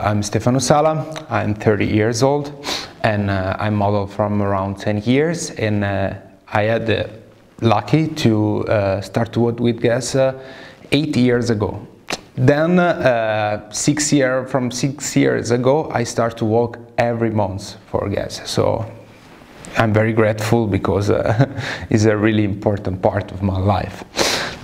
I'm Stefano Sala, I'm 30 years old and uh, I model from around 10 years and uh, I had the lucky to uh, start to work with Guess uh, eight years ago. Then uh, six year, from six years ago I start to work every month for Guess. So I'm very grateful because uh, it's a really important part of my life.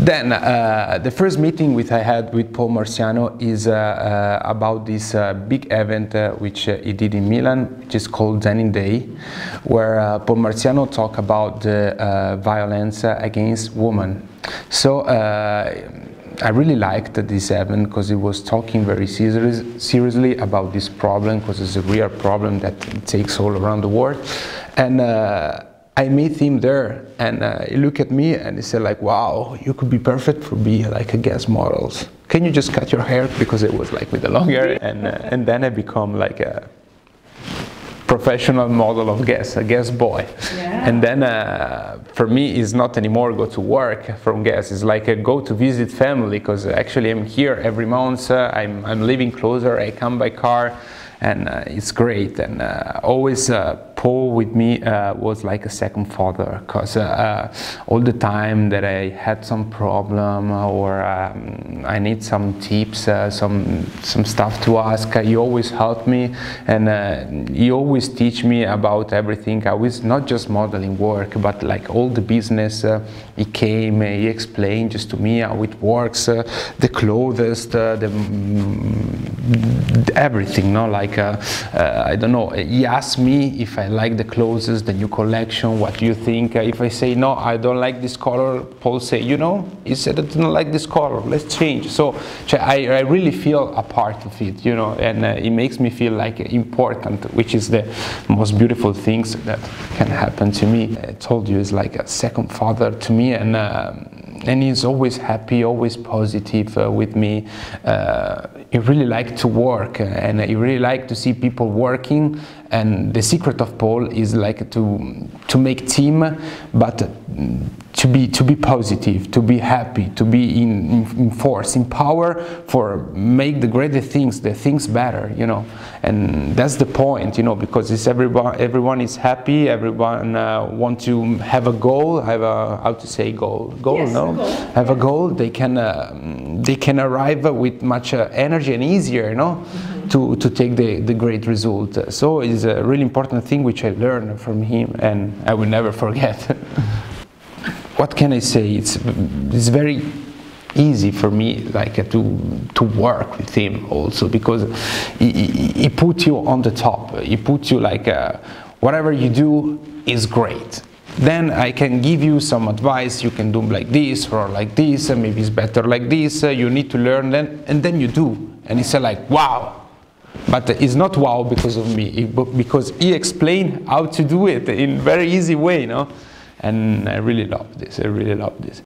Then uh, the first meeting which I had with Paul Marciano is uh, uh, about this uh, big event uh, which uh, he did in Milan, which is called Denim Day, where Paul Marciano talked about the violence against women. So I really liked this event because he was talking very serious, seriously about this problem because it's a real problem that takes all around the world. And I meet him there and uh, he looked at me and he said like, wow, you could be perfect for be like a Guess models. Can you just cut your hair? Because it was like with the long hair. And, uh, and then I become like a professional model of Guess, a Guess boy. Yeah. And then uh, for me, it's not anymore go to work from Guess. It's like a go to visit family because actually I'm here every month. Uh, I'm, I'm living closer. I come by car and uh, it's great. And uh, always uh, Paul with me uh, was like a second father because uh, uh, all the time that I had some problem or um, I need some tips, uh, some some stuff to ask, he always helped me and he always teach me about everything. I was not just modeling work, but like all the business. he came, he explained just to me how it works, the clothes, the, the mm, everything. No, like I don't know. He asked me if I like the clothes, the new collection, what you think? Uh, if I say, no, I don't like this color, Paul say, you know, he said, I don't like this color, let's change. So I, I really feel a part of it, you know, and uh, it makes me feel like important, which is the most beautiful things that can happen to me. I told you, it's like a second father to me, and uh, and he's always happy, always positive uh, with me. Uh, he really liked to work uh, and he really liked to see people working and the secret of Paul is like to to make team but to be to be positive, to be happy, to be in, in, force, in power for make the greater things, the things better, you know. And that's the point, you know, because it's everyone everyone is happy, everyone uh, want to have a goal, have a how to say goal, goal, yes, no, goal. have a goal. They can uh, they can arrive with much uh, energy and easier, you know. Mm -hmm. To, to take the, the great result. So it's a really important thing which I learned from him and I will never forget. what can I say? It's, it's very easy for me like to to work with him also because he, he, he puts you on the top. He put you like uh, whatever you do is great. Then I can give you some advice. You can do like this or like this. And maybe it's better like this. Uh, you need to learn then and then you do. And it's like wow. But it's not wow because of me. Because he explained how to do it in very easy way you know and I really love this. I really love this.